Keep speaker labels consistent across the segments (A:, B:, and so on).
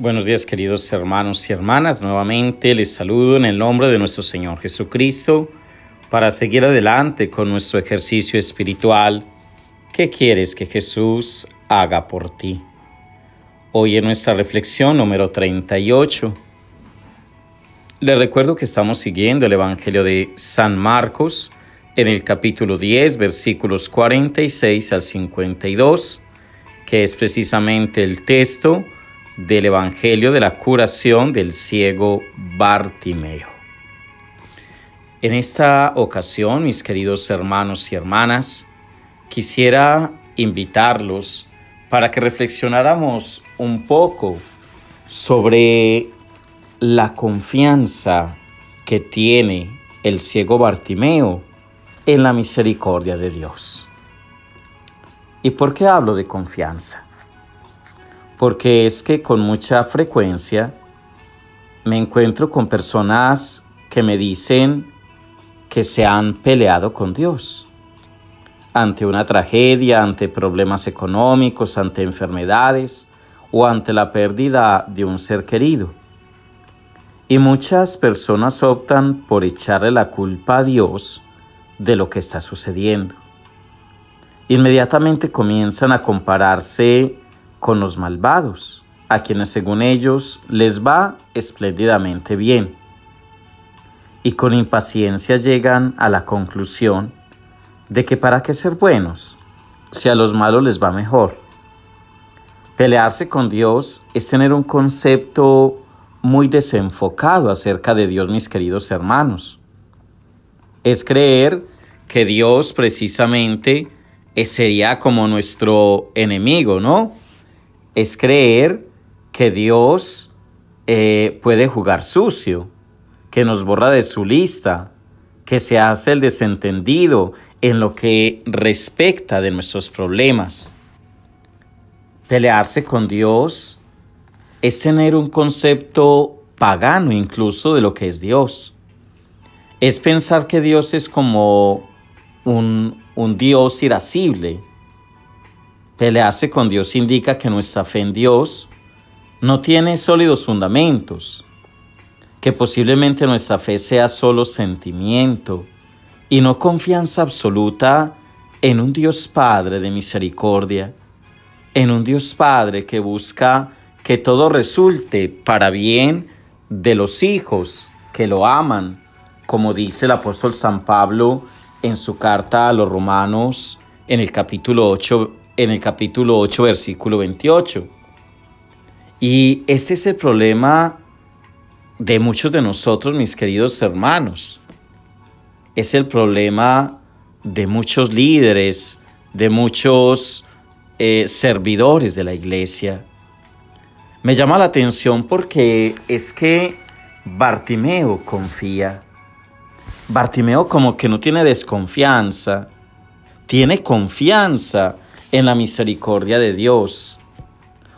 A: Buenos días queridos hermanos y hermanas. Nuevamente les saludo en el nombre de nuestro Señor Jesucristo para seguir adelante con nuestro ejercicio espiritual. ¿Qué quieres que Jesús haga por ti? Hoy en nuestra reflexión número 38. Les recuerdo que estamos siguiendo el Evangelio de San Marcos en el capítulo 10, versículos 46 al 52, que es precisamente el texto del Evangelio de la curación del ciego Bartimeo. En esta ocasión, mis queridos hermanos y hermanas, quisiera invitarlos para que reflexionáramos un poco sobre la confianza que tiene el ciego Bartimeo en la misericordia de Dios. ¿Y por qué hablo de confianza? Porque es que con mucha frecuencia me encuentro con personas que me dicen que se han peleado con Dios ante una tragedia, ante problemas económicos, ante enfermedades o ante la pérdida de un ser querido. Y muchas personas optan por echarle la culpa a Dios de lo que está sucediendo. Inmediatamente comienzan a compararse con los malvados, a quienes según ellos les va espléndidamente bien. Y con impaciencia llegan a la conclusión de que para qué ser buenos si a los malos les va mejor. Pelearse con Dios es tener un concepto muy desenfocado acerca de Dios, mis queridos hermanos. Es creer que Dios precisamente sería como nuestro enemigo, ¿no? Es creer que Dios eh, puede jugar sucio, que nos borra de su lista, que se hace el desentendido en lo que respecta de nuestros problemas. Pelearse con Dios es tener un concepto pagano incluso de lo que es Dios. Es pensar que Dios es como un, un Dios irascible, Pelearse con Dios indica que nuestra fe en Dios no tiene sólidos fundamentos, que posiblemente nuestra fe sea solo sentimiento y no confianza absoluta en un Dios Padre de misericordia, en un Dios Padre que busca que todo resulte para bien de los hijos que lo aman, como dice el apóstol San Pablo en su carta a los romanos en el capítulo 8, en el capítulo 8, versículo 28. Y este es el problema de muchos de nosotros, mis queridos hermanos. Es el problema de muchos líderes, de muchos eh, servidores de la iglesia. Me llama la atención porque es que Bartimeo confía. Bartimeo como que no tiene desconfianza, tiene confianza en la misericordia de Dios.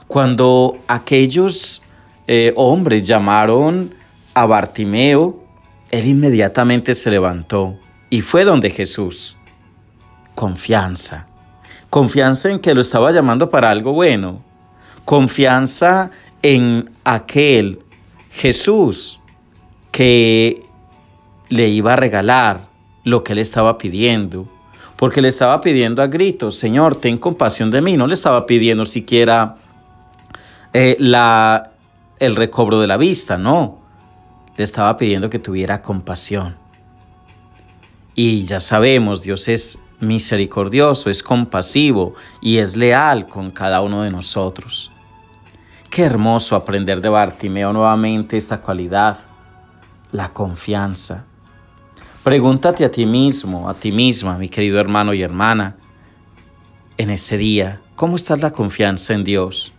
A: Cuando aquellos eh, hombres llamaron a Bartimeo, él inmediatamente se levantó y fue donde Jesús. Confianza. Confianza en que lo estaba llamando para algo bueno. Confianza en aquel Jesús que le iba a regalar lo que él estaba pidiendo porque le estaba pidiendo a gritos, Señor, ten compasión de mí. No le estaba pidiendo siquiera eh, la, el recobro de la vista, no. Le estaba pidiendo que tuviera compasión. Y ya sabemos, Dios es misericordioso, es compasivo y es leal con cada uno de nosotros. Qué hermoso aprender de Bartimeo nuevamente esta cualidad, la confianza. Pregúntate a ti mismo, a ti misma, mi querido hermano y hermana, en este día, ¿cómo está la confianza en Dios?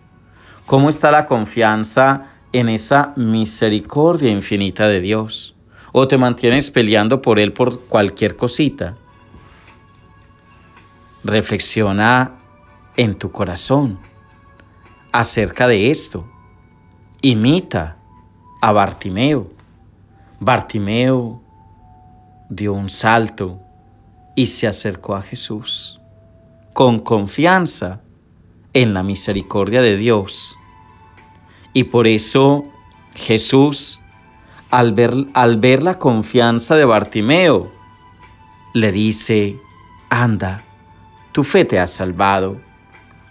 A: ¿Cómo está la confianza en esa misericordia infinita de Dios? ¿O te mantienes peleando por Él por cualquier cosita? Reflexiona en tu corazón acerca de esto. Imita a Bartimeo. Bartimeo dio un salto y se acercó a Jesús con confianza en la misericordia de Dios
B: Y por eso Jesús, al ver, al ver la confianza de Bartimeo, le dice, anda, tu fe te ha salvado.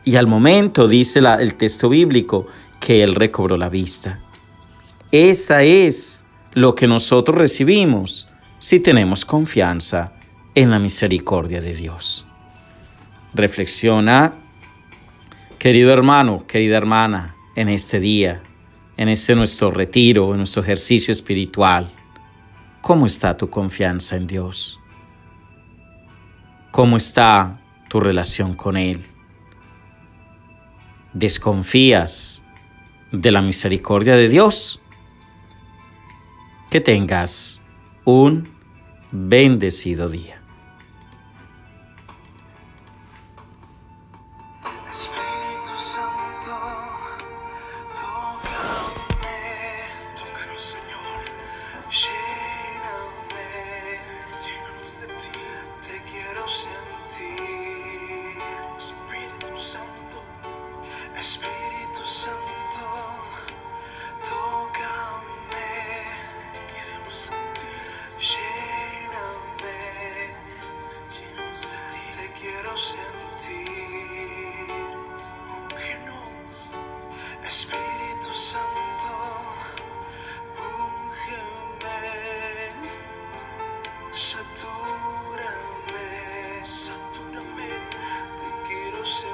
B: Y al momento dice el texto bíblico que él recobró la vista. Esa es lo que nosotros recibimos si tenemos confianza en la misericordia de Dios. Reflexiona, querido hermano, querida hermana, en este día, en este nuestro retiro, en nuestro ejercicio espiritual. ¿Cómo está tu confianza en Dios? ¿Cómo está tu relación con Él? ¿Desconfías de la misericordia de Dios? Que tengas un bendecido día.
A: Quiero sentir. Úngenos, Espíritu Santo, úngeme, satúrame, satúrame, te quiero sentir,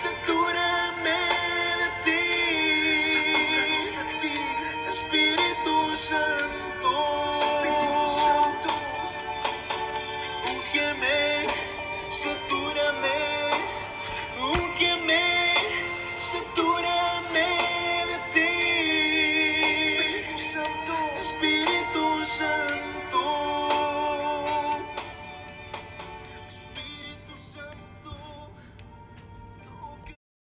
A: satúrame